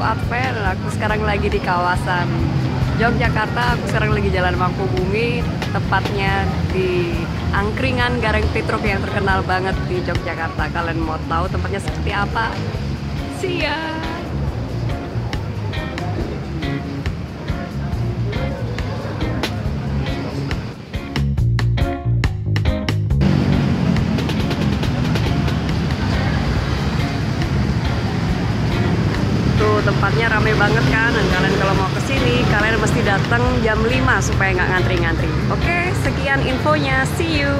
Cafe dan aku sekarang lagi di kawasan Yogyakarta. Aku sekarang lagi jalan Mangkubumi, tepatnya di angkringan Gareng Petruk yang terkenal banget di Yogyakarta. Kalian mau tahu tempatnya seperti apa? Siap. Tuh tempatnya rame banget kan dan kalian kalau mau ke sini kalian mesti datang jam 5 supaya nggak ngantri-ngantri. Oke, sekian infonya. See you.